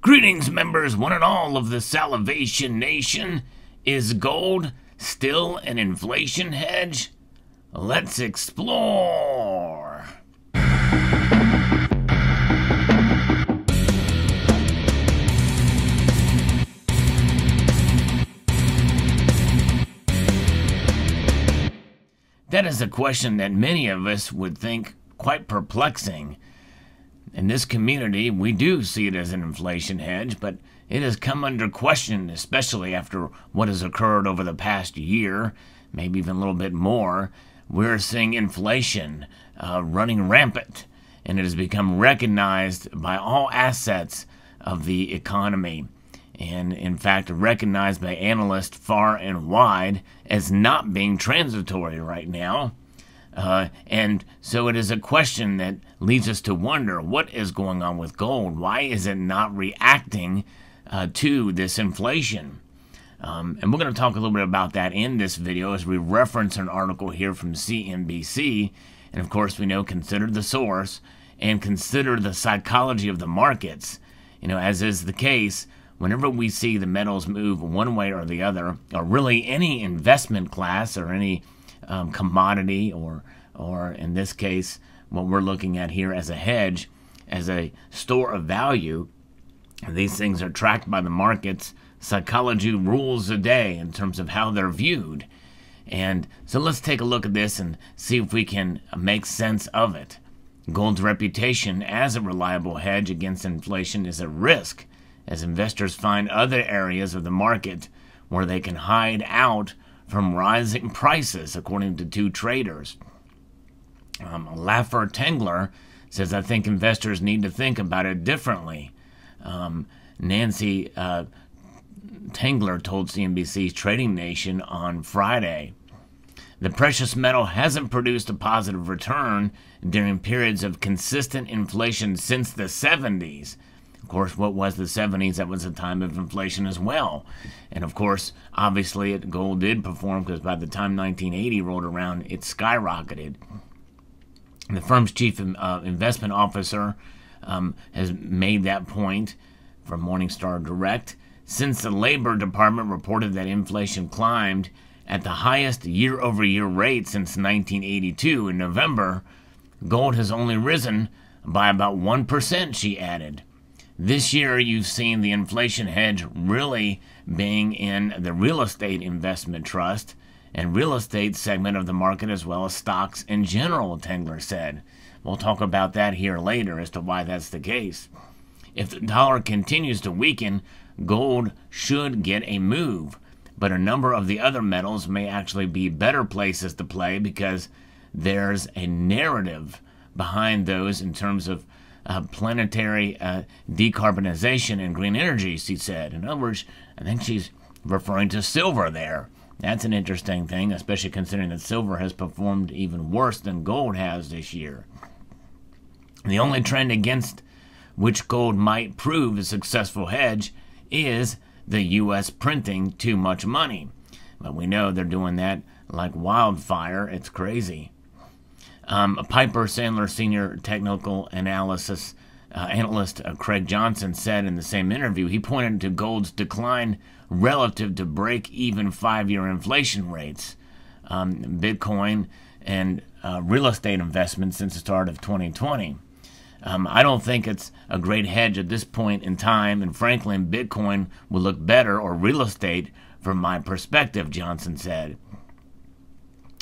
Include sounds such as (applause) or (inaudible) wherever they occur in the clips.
Greetings, members, one and all of the Salivation Nation. Is gold still an inflation hedge? Let's explore. That is a question that many of us would think quite perplexing. In this community, we do see it as an inflation hedge, but it has come under question, especially after what has occurred over the past year, maybe even a little bit more. We're seeing inflation uh, running rampant, and it has become recognized by all assets of the economy and in fact recognized by analysts far and wide as not being transitory right now. Uh, and so it is a question that leads us to wonder what is going on with gold? Why is it not reacting uh, to this inflation? Um, and we're going to talk a little bit about that in this video as we reference an article here from CNBC. And of course, we know consider the source and consider the psychology of the markets. You know, as is the case, whenever we see the metals move one way or the other, or really any investment class or any um, commodity, or or in this case, what we're looking at here as a hedge, as a store of value, these things are tracked by the markets. Psychology rules the day in terms of how they're viewed. And so let's take a look at this and see if we can make sense of it. Gold's reputation as a reliable hedge against inflation is at risk as investors find other areas of the market where they can hide out from rising prices, according to two traders. Um, Laffer Tengler says, I think investors need to think about it differently. Um, Nancy uh, Tengler told CNBC's Trading Nation on Friday. The precious metal hasn't produced a positive return during periods of consistent inflation since the 70s. Of course, what was the 70s? That was a time of inflation as well. And of course, obviously, it, gold did perform because by the time 1980 rolled around, it skyrocketed. The firm's chief uh, investment officer um, has made that point from Morningstar Direct. Since the Labor Department reported that inflation climbed at the highest year over year rate since 1982 in November, gold has only risen by about 1%, she added. This year, you've seen the inflation hedge really being in the real estate investment trust and real estate segment of the market as well as stocks in general, Tengler said. We'll talk about that here later as to why that's the case. If the dollar continues to weaken, gold should get a move, but a number of the other metals may actually be better places to play because there's a narrative behind those in terms of uh, planetary uh, decarbonization and green energy, she said. In other words, I think she's referring to silver there. That's an interesting thing, especially considering that silver has performed even worse than gold has this year. The only trend against which gold might prove a successful hedge is the U.S. printing too much money. But we know they're doing that like wildfire. It's crazy. Um, Piper Sandler senior technical analysis uh, analyst uh, Craig Johnson said in the same interview, he pointed to gold's decline relative to break even five year inflation rates. Um, Bitcoin and uh, real estate investments since the start of 2020. Um, I don't think it's a great hedge at this point in time, and frankly, Bitcoin will look better, or real estate, from my perspective, Johnson said.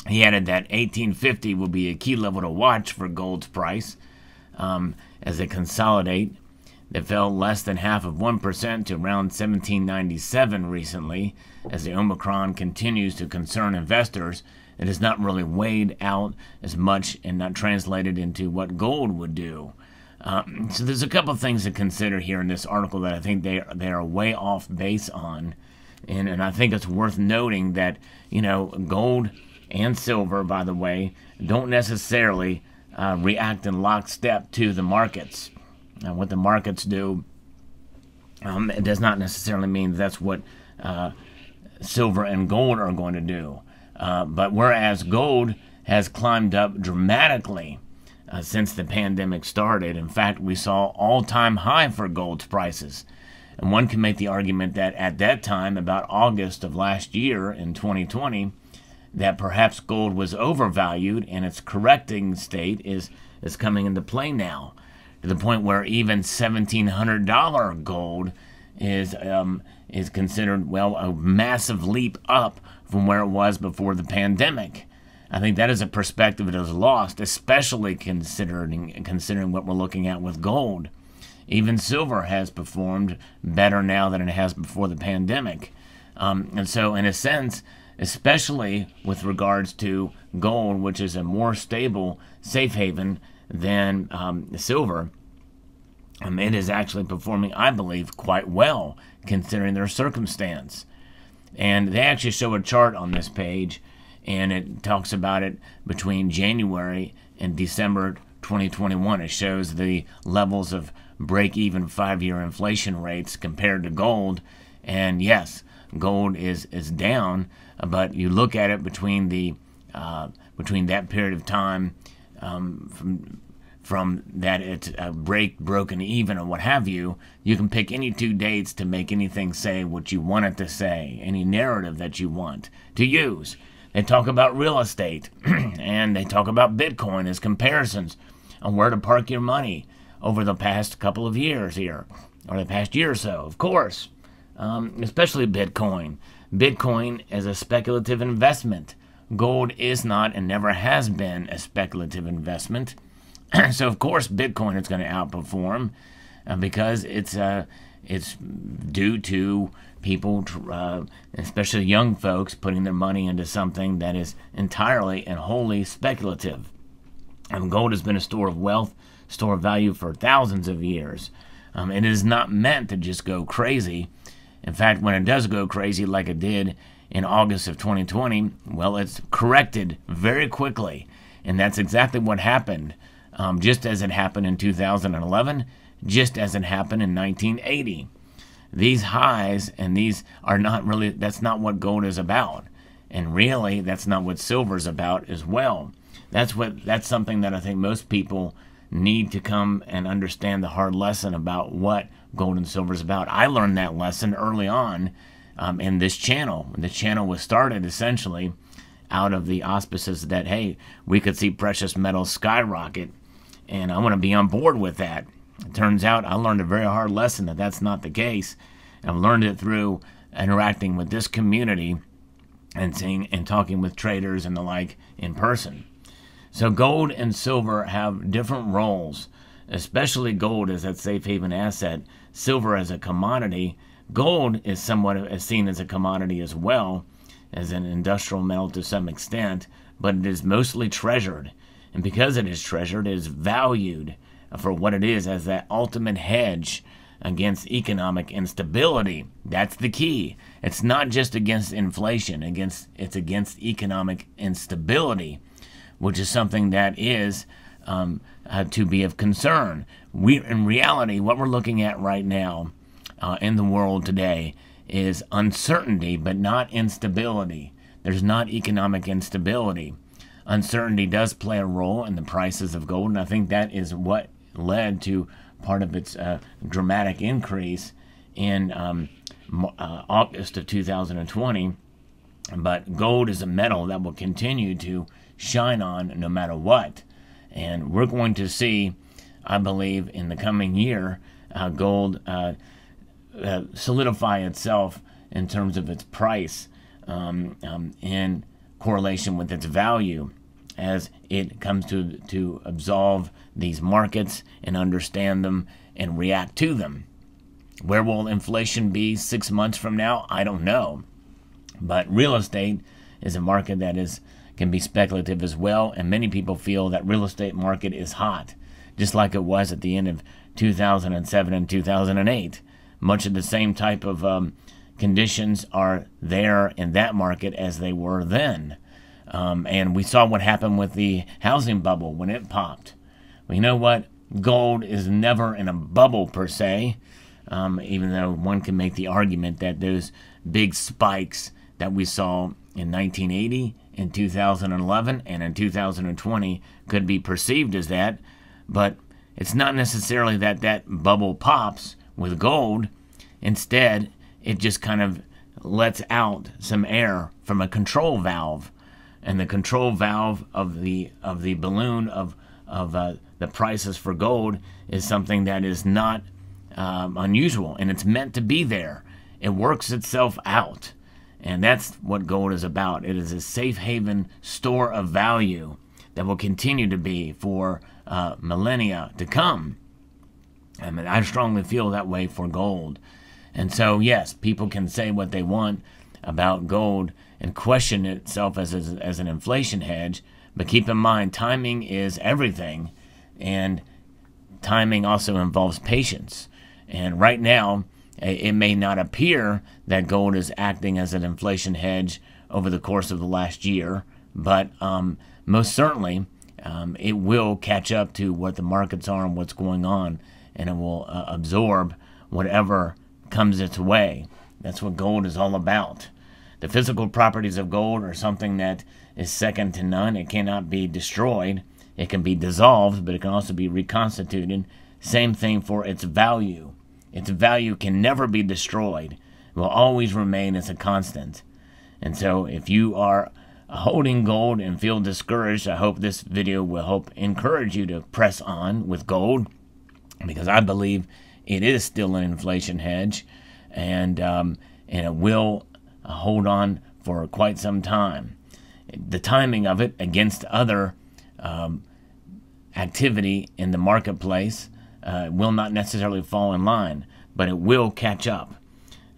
He added that 1850 will be a key level to watch for gold's price um, as they consolidate. They fell less than half of 1% to around 1797 recently. As the Omicron continues to concern investors, it has not really weighed out as much and not translated into what gold would do. Um, so there's a couple things to consider here in this article that I think they they are way off base on, and and I think it's worth noting that you know gold and silver, by the way, don't necessarily uh, react in lockstep to the markets. Uh, what the markets do, um, it does not necessarily mean that's what uh, silver and gold are going to do. Uh, but whereas gold has climbed up dramatically uh, since the pandemic started, in fact, we saw all time high for gold's prices. And one can make the argument that at that time, about August of last year in 2020, that perhaps gold was overvalued and its correcting state is, is coming into play now to the point where even $1,700 gold is, um, is considered, well, a massive leap up from where it was before the pandemic. I think that is a perspective that is lost, especially considering considering what we're looking at with gold. Even silver has performed better now than it has before the pandemic. Um, and so, in a sense, especially with regards to gold, which is a more stable safe haven than um, silver, um, it is actually performing, I believe, quite well considering their circumstance. And they actually show a chart on this page, and it talks about it between January and December 2021. It shows the levels of break even five year inflation rates compared to gold. And yes, gold is, is down, but you look at it between the uh, between that period of time um, from from that it's a break broken even or what have you you can pick any two dates to make anything say what you want it to say any narrative that you want to use. They talk about real estate (clears throat) and they talk about bitcoin as comparisons on where to park your money over the past couple of years here or the past year or so of course um, especially bitcoin bitcoin is a speculative investment gold is not and never has been a speculative investment (clears throat) so of course Bitcoin is going to outperform uh, because it's uh, it's due to people, uh, especially young folks, putting their money into something that is entirely and wholly speculative. Gold has been a store of wealth, store of value for thousands of years. Um, and it is not meant to just go crazy. In fact, when it does go crazy, like it did in August of 2020, well, it's corrected very quickly. And that's exactly what happened um, just as it happened in 2011, just as it happened in 1980. These highs and these are not really, that's not what gold is about. And really, that's not what silver is about as well. That's what that's something that I think most people need to come and understand the hard lesson about what gold and silver is about. I learned that lesson early on um, in this channel. The channel was started essentially out of the auspices that hey, we could see precious metals skyrocket and I want to be on board with that. It turns out I learned a very hard lesson that that's not the case. I've learned it through interacting with this community and seeing and talking with traders and the like in person. So gold and silver have different roles, especially gold as that safe haven asset, silver as a commodity. Gold is somewhat as seen as a commodity as well, as an industrial metal to some extent, but it is mostly treasured. And because it is treasured, it is valued for what it is as that ultimate hedge against economic instability. That's the key. It's not just against inflation, against it's against economic instability, which is something that is um, uh, to be of concern. We, in reality, what we're looking at right now uh, in the world today is uncertainty, but not instability. There's not economic instability uncertainty does play a role in the prices of gold, and I think that is what led to part of its uh, dramatic increase in um, uh, August of 2020. But gold is a metal that will continue to shine on no matter what. And we're going to see, I believe, in the coming year, uh, gold uh, uh, solidify itself in terms of its price um, um, in correlation with its value as it comes to, to absolve these markets and understand them and react to them. Where will inflation be six months from now? I don't know. But real estate is a market that is can be speculative as well, and many people feel that real estate market is hot, just like it was at the end of 2007 and 2008. Much of the same type of um, conditions are there in that market as they were then. Um, and we saw what happened with the housing bubble when it popped. Well, you know what? Gold is never in a bubble per se, um, even though one can make the argument that those big spikes that we saw in 1980, in 2011, and in 2020 could be perceived as that. But it's not necessarily that that bubble pops with gold. Instead, it just kind of lets out some air from a control valve, and the control valve of the of the balloon of of uh, the prices for gold is something that is not um, unusual, and it's meant to be there. It works itself out, and that's what gold is about. It is a safe haven store of value that will continue to be for uh, millennia to come. I mean, I strongly feel that way for gold. And so, yes, people can say what they want about gold and question itself as, as, as an inflation hedge, but keep in mind, timing is everything, and timing also involves patience. And right now, it may not appear that gold is acting as an inflation hedge over the course of the last year, but um, most certainly um, it will catch up to what the markets are and what's going on, and it will uh, absorb whatever comes its way. That's what gold is all about. The physical properties of gold are something that is second to none. It cannot be destroyed. It can be dissolved, but it can also be reconstituted. Same thing for its value. Its value can never be destroyed. It will always remain as a constant. And so if you are holding gold and feel discouraged, I hope this video will help encourage you to press on with gold because I believe it is still an inflation hedge and um, and it will hold on for quite some time. The timing of it against other um, activity in the marketplace uh, will not necessarily fall in line, but it will catch up.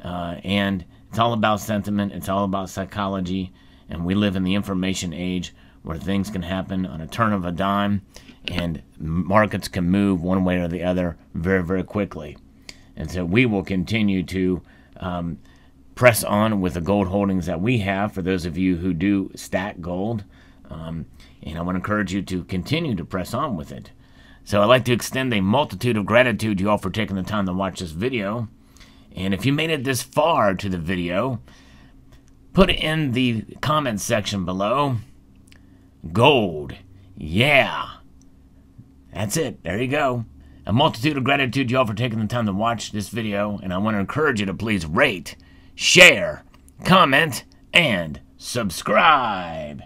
Uh, and it's all about sentiment, it's all about psychology, and we live in the information age where things can happen on a turn of a dime and markets can move one way or the other very, very quickly. And so we will continue to um, press on with the gold holdings that we have for those of you who do stack gold. Um, and I want to encourage you to continue to press on with it. So I'd like to extend a multitude of gratitude to you all for taking the time to watch this video. And if you made it this far to the video, put it in the comments section below, gold, yeah. That's it, there you go. A multitude of gratitude to you all for taking the time to watch this video, and I want to encourage you to please rate, share, comment, and subscribe.